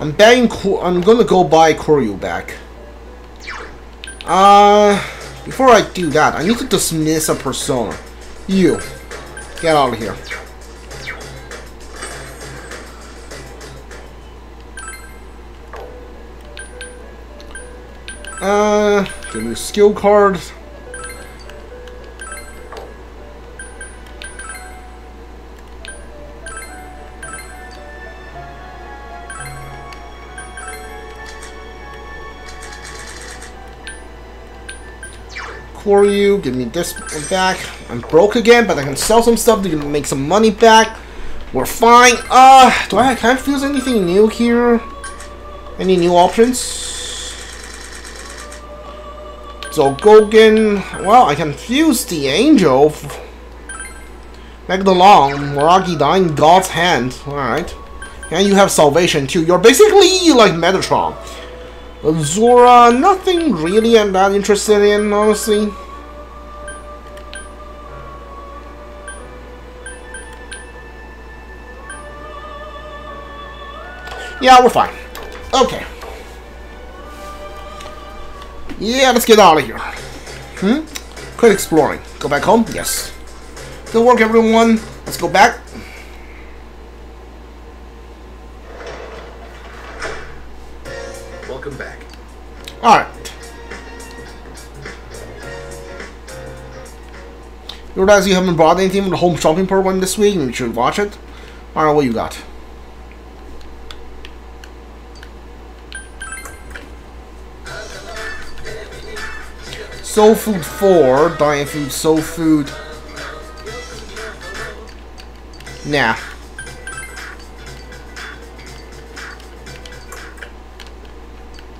I'm buying. I'm gonna go buy Kohryu back. Uh, before I do that, I need to dismiss a persona. You, get out of here. Uh, give me skill cards. Kohryu, give me this back. I'm broke again, but I can sell some stuff to make some money back. We're fine. Uh, do I can't feel anything new here? Any new options? So Gogen, well, I can fuse the Angel. Make the long, Moragi dying God's hand. Alright. And you have salvation too. You're basically like Metatron. Zora, nothing really I'm that interested in, honestly. Yeah, we're fine. Okay. Yeah, let's get out of here. Hmm? Quit exploring. Go back home? Yes. Good work, everyone. Let's go back. Realize you haven't bought anything from the home shopping program this week and you should watch it? Alright, what you got? Soul Food 4, Diet Food, Soul Food. Nah.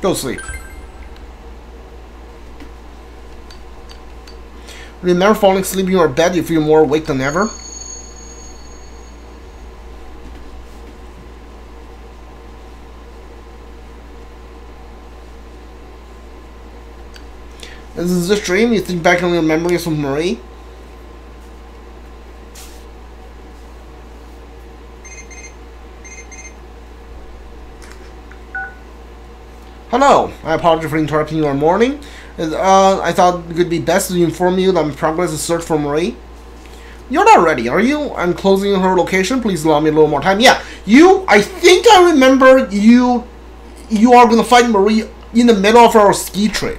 Go sleep. Remember falling asleep in your bed, you feel more awake than ever? This is this dream, you think back on your memories of Marie? Hello, I apologize for interrupting your morning. Uh, I thought it would be best to inform you that I'm progress in search for Marie. You're not ready, are you? I'm closing her location. Please allow me a little more time. Yeah, you. I think I remember you. You are gonna find Marie in the middle of our ski trip.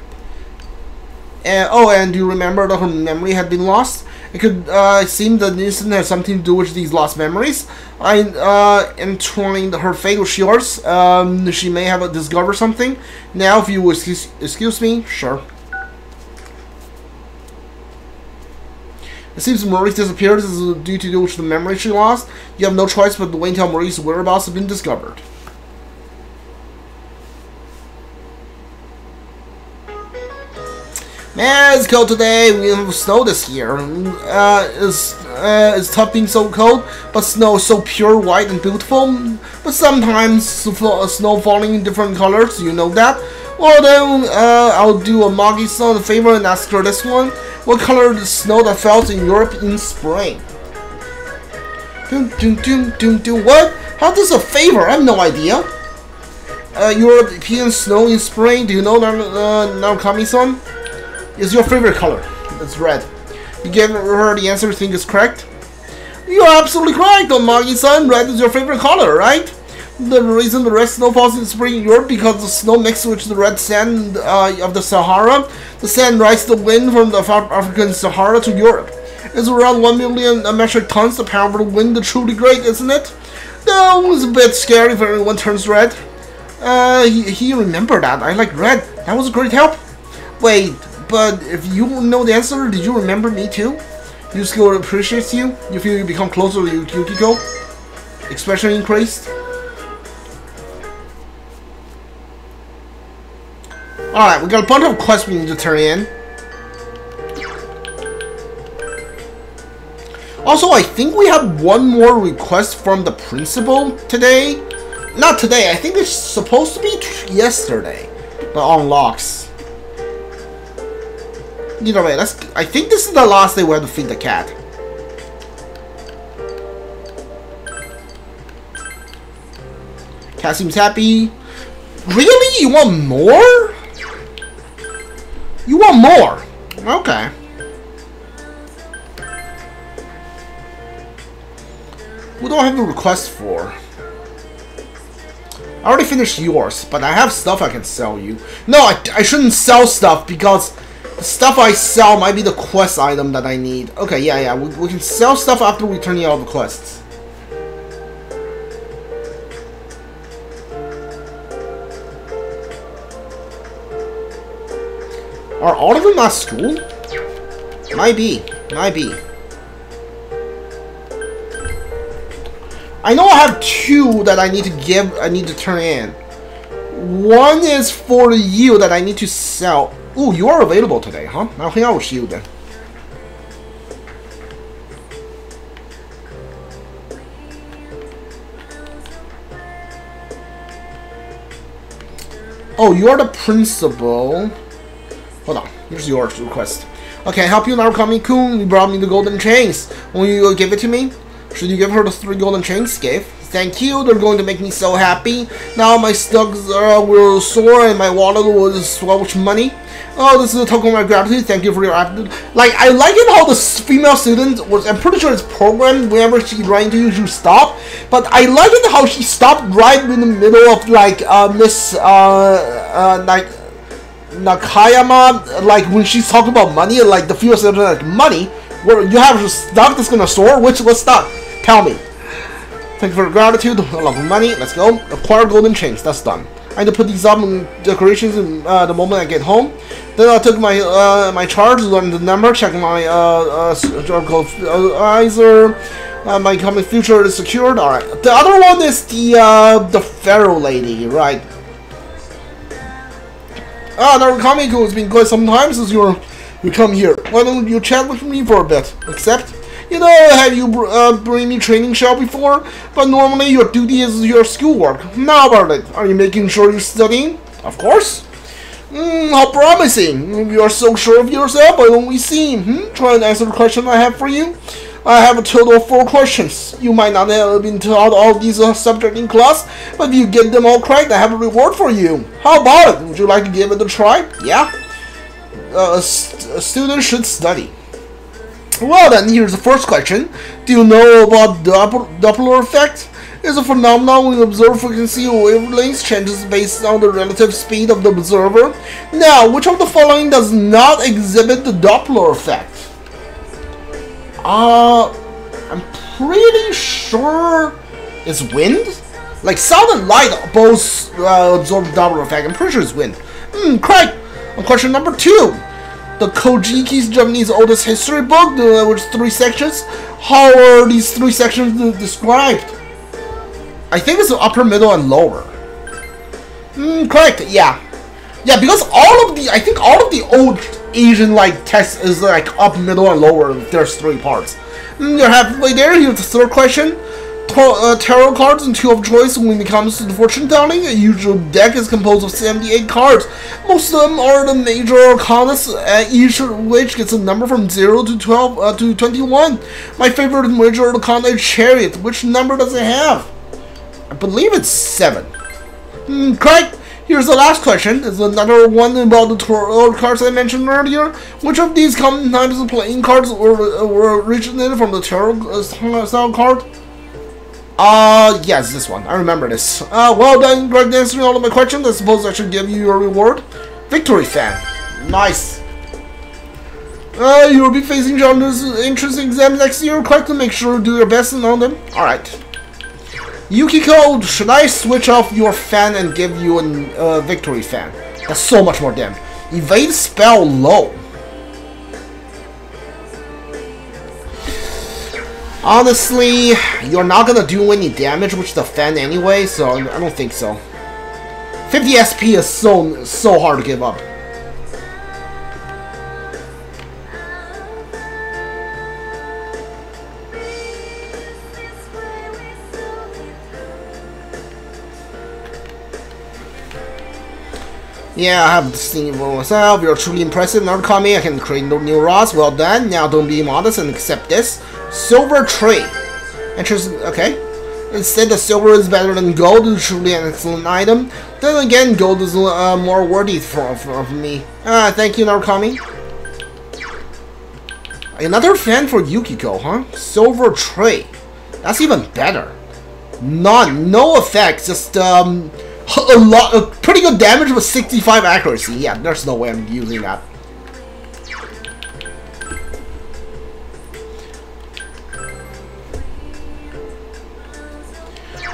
And, oh, and do you remember that her memory had been lost? It could uh, seem that incident has something to do with these lost memories. I uh, entwined her fate with yours. Um, she may have discovered something. Now, if you excuse, excuse me, sure. It seems Marie's disappeared is due to do with the memory she lost. You have no choice but to wait until Marie's whereabouts have been discovered. Man, it's cold today. We have snow this year. Uh, it's, uh, it's tough being so cold, but snow is so pure, white, and beautiful. But sometimes snow falling in different colors, you know that? Well then, uh, I'll do Amagi-san a favor and ask her this one. What color is the snow that falls in Europe in spring? Doom, doom, doom, doom, doom. What? How does a favor? I have no idea. Uh, European snow in spring. Do you know that, uh, Narukami-san? Is your favorite color. It's red. You gave her the answer you think is correct? You're absolutely correct, Amagi-san. Red is your favorite color, right? The reason the red snow falls in spring in Europe because the snow mixes with the red sand uh, of the Sahara. The sand rides the wind from the African Sahara to Europe. It's around 1 million metric tons. The power of the wind is truly great, isn't it? That was a bit scary if everyone turns red. Uh, he, he remembered that. I like red. That was a great help. Wait, but if you know the answer, did you remember me too? Yukiko appreciates you? You feel you become closer to Yukiko? Expression increased? Alright, we got a bunch of quests we need to turn in. Also, I think we have one more request from the principal today. Not today, I think it's supposed to be yesterday. But unlocks. Either way, let's. I think this is the last day we have to feed the cat. Cat seems happy. Really? You want more? You want more? Okay. What do I have a request for? I already finished yours, but I have stuff I can sell you. No, I, I shouldn't sell stuff because stuff I sell might be the quest item that I need. Okay, yeah, yeah, we, we can sell stuff after we turn in all the quests. Are all of them at school? Might be. Might be. I know I have two that I need to give, I need to turn in. One is for you that I need to sell. Ooh, you are available today, huh? I'll hang out with you then. Oh, you are the principal. Hold on, here's your request. Okay, help you Narukami-kun. You brought me the golden chains. Will you give it to me? Should you give her the three golden chains, Gave? Thank you, they're going to make me so happy. Now my stocks uh, will soar and my wallet will swell with money. Oh, this is a token of my gratitude. Thank you for your attitude. Like, I like it how the female student was, I'm pretty sure it's programmed whenever she ran into you, she stop. But I like it how she stopped right in the middle of, like, uh, Miss, uh, uh, like, Nakayama, like, when she's talking about money, like, the female student, like, money, where you have stock that's gonna soar, which, what stock? Tell me. Thank you for gratitude. A lot of money. Let's go. Acquire golden chains. That's done. I need to put these up in decorations in, uh, the moment I get home. Then I took my uh, my charge, learn the number, check my uh, uh, Either uh, my coming future is secured. All right. The other one is the uh, the Pharaoh lady, right? Ah, Narukami-kun, it's been quite some time since you you come here. Why don't you chat with me for a bit? Accept? You know, have you uh, bring me training shell before? But normally your duty is your schoolwork. Now about it. Are you making sure you're studying? Of course. Hmm, how promising. You are so sure of yourself, but don't we seem? Hmm? Try and answer the question I have for you. I have a total of four questions. You might not have been taught all these uh, subjects in class, but if you get them all correct, I have a reward for you. How about it? Would you like to give it a try? Yeah? Uh, a, st a student should study. Well then, here's the first question. Do you know about the Doppler effect? It's a phenomenon when the observer frequency or wavelengths changes based on the relative speed of the observer. Now, which of the following does not exhibit the Doppler effect? Uh, I'm pretty sure it's wind? Like sound and light both uh, absorb Doppler effect. I'm pretty sure it's wind. Hmm, correct. On question number two the Kojiki's Japanese oldest history book, uh, which three sections. How are these three sections described? I think it's upper, middle, and lower. Mm, correct, yeah. Yeah, because all of the, I think all of the old Asian, like, text is, like, up, middle, and lower. There's three parts. Mm, you're halfway there. Here's the third question uh, tarot cards and two of choice when it comes to the fortune telling. A usual deck is composed of 78 cards. Most of them are the major arcana, uh, each of which gets a number from 0 to 12 uh, to 21. My favorite major arcana is Chariot. Which number does it have? I believe it's 7. Hmm, correct. Here's the last question. Is another one about the tarot cards I mentioned earlier. Which of these common types of playing cards were, were originated from the tarot uh, style card? Uh, yes, this one. I remember this. Uh, well done, Greg, answering all of my questions. I suppose I should give you your reward. Victory fan. Nice. Uh, you will be facing John's entrance exam next year. Correct to make sure do your best on them. Alright. Yukiko, should I switch off your fan and give you a uh, victory fan? That's so much more damn. Evade spell low. Honestly, you're not gonna do any damage with the fan anyway, so I don't think so. 50 SP is so, so hard to give up. Yeah, I have seen it for myself. You're truly impressive. Narukami, I can create no new rods. Well done. Now don't be modest and accept this. Silver tray. Interesting. Okay. Instead, the silver is better than gold, it's truly an excellent item. Then again, gold is uh, more worthy for, for, for me. Ah, thank you, Narukami. Another fan for Yukiko, huh? Silver tray. That's even better. None, no effects, just um, a lot, a pretty good damage with 65 accuracy. Yeah, there's no way I'm using that.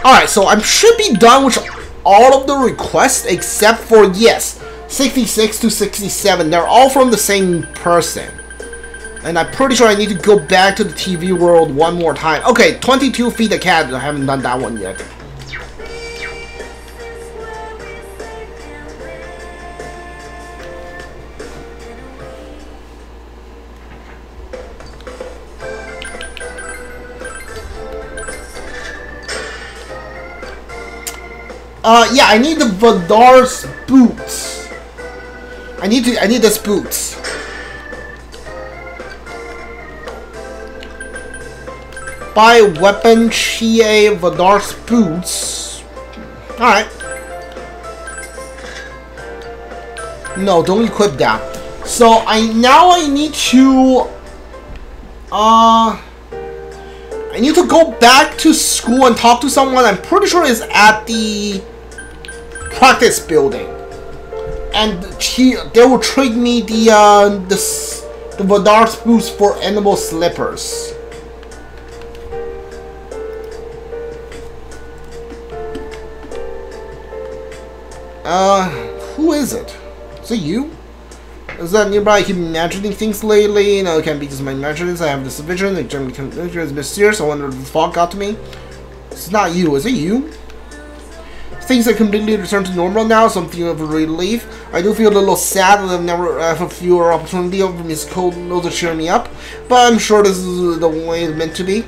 Alright, so I should be done with all of the requests except for, yes, 66 to 67. They're all from the same person. And I'm pretty sure I need to go back to the TV world one more time. Okay, 22 feet a cat. I haven't done that one yet. Uh, yeah, I need the Vidar's boots. I need to, I need this boots. Buy weapon Chie Vidar's boots. Alright. No, don't equip that. So I now I need to uh I need to go back to school and talk to someone. I'm pretty sure it's at the practice building. And he, they will trade me the uh, the the Vidar's boots for animal slippers. Uh, who is it? Is it you? Is that nearby? I keep imagining things lately. No, it can't be just my imaginings. I have this vision. The German computer is mysterious. I wonder if the fog got to me. It's not you. Is it you? Things are completely returned to normal now, so i'm of a relief. I do feel a little sad that I've never have a fewer opportunity of Miss Cold to cheer me up, but I'm sure this is the way it's meant to be.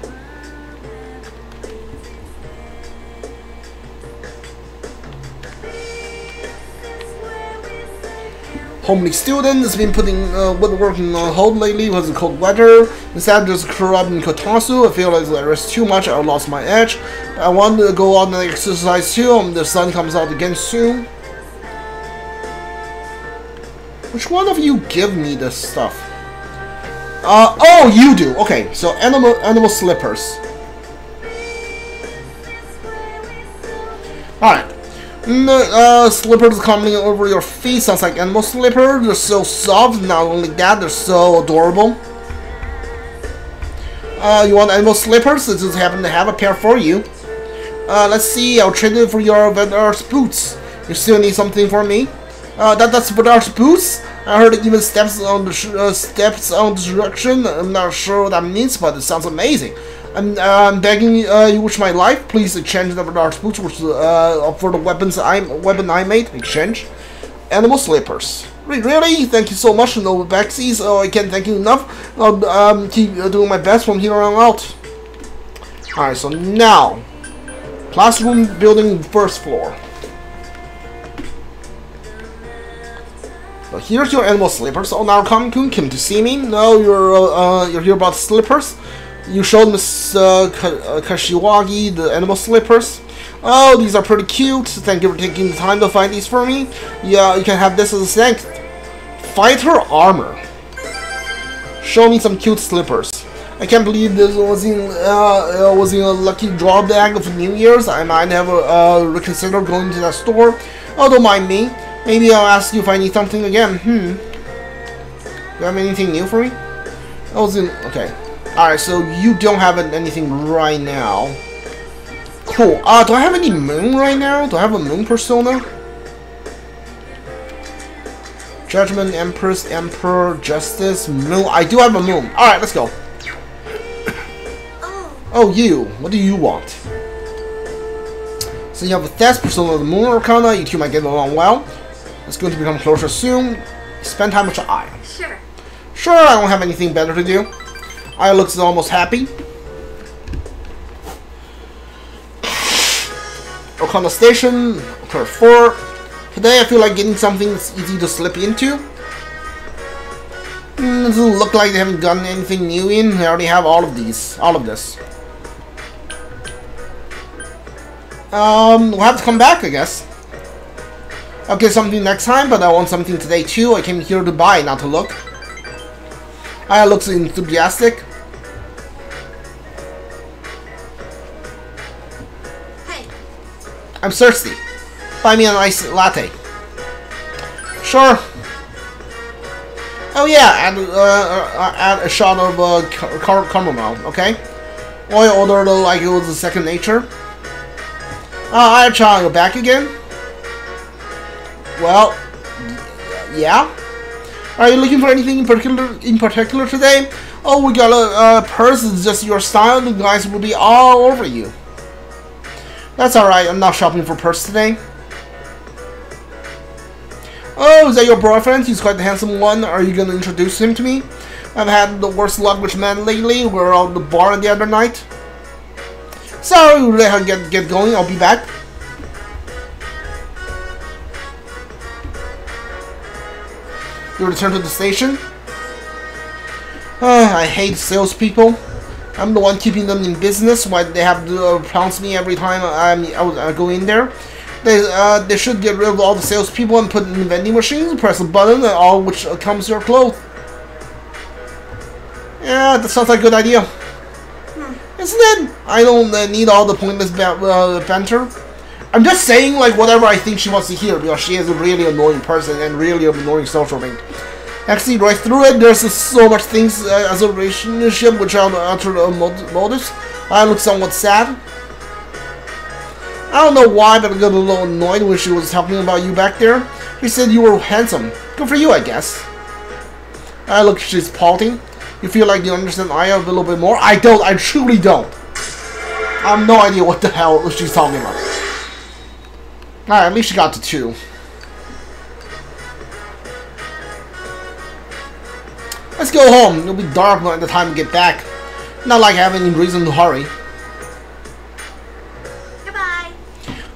Homely student has been putting uh, woodworking on hold lately because of cold weather. Instead, there's a crew up in. I feel like I rest too much. I lost my edge. I want to go out and exercise too. Um, the sun comes out again soon. Which one of you give me this stuff? Uh, oh, you do. Okay, so animal animal slippers. Uh, slippers coming over your feet sounds like animal slippers. They're so soft. Not only that, they're so adorable. Uh, you want animal slippers? I just happen to have a pair for you. Uh, let's see. I'll trade it for your Vidar's boots. You still need something for me? Uh, that that's Vidar's boots. I heard it even steps on the uh, steps on destruction. I'm not sure what that means, but it sounds amazing. I'm, uh, I'm begging uh, you with my life, please exchange the large boots uh, for the weapons I weapon I made. Exchange. Animal slippers. Really? Thank you so much, no backsies. Oh, I can't thank you enough. I'll um, keep uh, doing my best from here on out. Alright, so now. Classroom building first floor. So here's your animal slippers. Oh, now Kun came to see me. No, you're uh, you're here about slippers. You showed Miss uh, uh, Kashiwagi the animal slippers. Oh, these are pretty cute. Thank you for taking the time to find these for me. Yeah, you can have this as a snack. Fighter armor. Show me some cute slippers. I can't believe this was in uh, uh was in a lucky draw bag of New Year's. I might have uh, reconsider going to that store. Oh, don't mind me. Maybe I'll ask you if I need something again. Hmm. Do you have anything new for me? I was in. Okay. Alright, so you don't have anything right now. Cool. Uh, do I have any moon right now? Do I have a moon persona? Judgment, Empress, Emperor, Justice, Moon. I do have a moon. Alright, let's go. Oh, you. What do you want? So you have a Thess, Persona of the Moon Arcana. You two might get along well. It's going to become closer soon. Spend time with your eye. Sure. Sure, I don't have anything better to do. Ai looks almost happy. Okina Station, turn 4. Today I feel like getting something that's easy to slip into. Mm, doesn't look like they haven't gotten anything new in. They already have all of these. All of this. Um, we'll have to come back, I guess. I'll get something next time, but I want something today too. I came here to buy, not to look. I looks enthusiastic. Hey, I'm thirsty. Buy me an iced latte. Sure. Oh yeah, add, uh, uh, add a shot of uh, car car caramel, okay? Or uh, like it was a second nature. Uh, I try you back again. Well, yeah. Are you looking for anything in particular in particular today? Oh, we got a, a purse. It's just your style. The guys will be all over you. That's alright. I'm not shopping for purse today. Oh, is that your boyfriend? He's quite the handsome one. Are you gonna introduce him to me? I've had the worst luck with men lately. We were on the bar the other night. Sorry, we really have to get, get going. I'll be back. You return to the station? Uh, I hate salespeople. I'm the one keeping them in business. Why they have to uh, pounce me every time I'm, I, I go in there? They uh, they should get rid of all the salespeople and put in the vending machines. Press a button, and all which comes your clothes. Yeah, that sounds like a good idea. Isn't it? I don't uh, need all the pointless ba- uh, banter. I'm just saying, like, whatever I think she wants to hear because she is a really annoying person and really annoying social thing. Actually, right through it, there's so much things uh, as a relationship which are utter uh, motives. I look somewhat sad. I don't know why, but I got a little annoyed when she was talking about you back there. She said you were handsome. Good for you, I guess. I look, she's pouting. You feel like you understand Aya a little bit more? I don't. I truly don't. I have no idea what the hell she's talking about. Alright, at least you got to two. Let's go home. It'll be dark by the time we get back. Not like I have any reason to hurry. goodbye.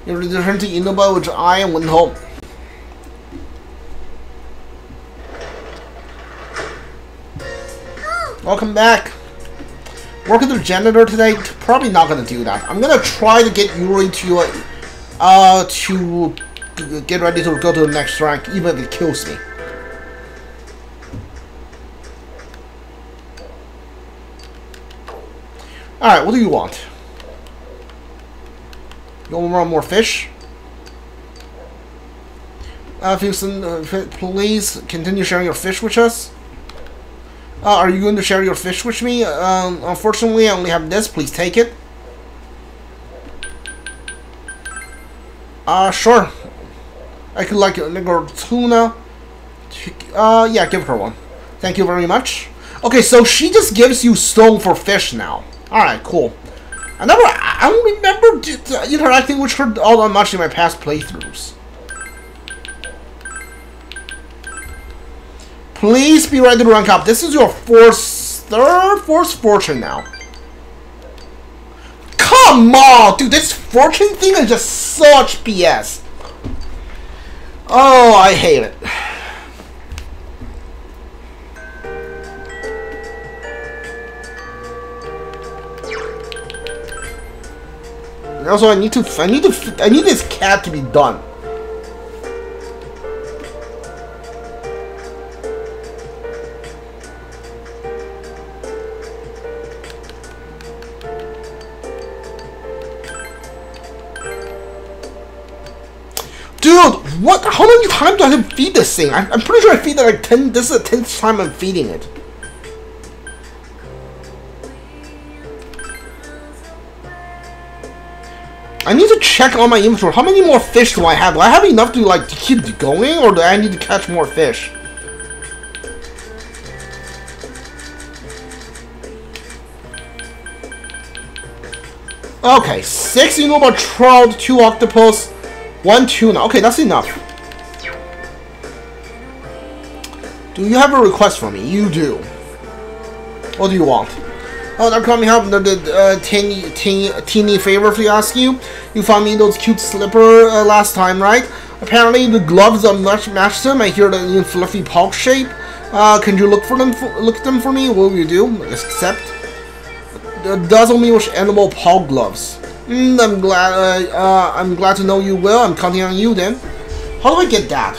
You return to Inaba, which I am went home. Welcome back. Work with the janitor today? Probably not gonna do that. I'm gonna try to get Yuri to, uh, uh, to get ready to go to the next rank, even if it kills me. Alright, what do you want? You want more fish? Uh, Houston, uh, please continue sharing your fish with us. Uh, are you going to share your fish with me? Um, unfortunately, I only have this. Please take it. Uh, sure. I could like a nigger tuna. Uh, yeah, give her one. Thank you very much. Okay, so she just gives you stone for fish now. Alright, cool. I never, I don't remember interacting with her all that much in my past playthroughs. Please be ready to rank up. This is your fourth, third, fourth fortune now. Come on, dude, this fortune thing is just such BS. Oh, I hate it. Also, I need to, I need to, I need this cat to be done. Dude, what? How many times do I have to feed this thing? I'm, I'm pretty sure I feed it like 10. This is the 10th time I'm feeding it. I need to check on my inventory. How many more fish do I have? Do I have enough to like to keep going, or do I need to catch more fish? Okay, six Inaba trout, two octopus, one tuna. Okay, that's enough. Do you have a request for me? You do. What do you want? Oh, they're coming up. The, the uh, teeny, teeny, teeny favor to ask you. You found me those cute slipper uh, last time, right? Apparently, the gloves are much match them. I hear in fluffy pulp shape. Uh, can you look for them? For, look them for me? What will you do? Accept. The dozen me with animal paw gloves. Mm, I'm glad. Uh, uh, I'm glad to know you will. I'm counting on you then. How do I get that?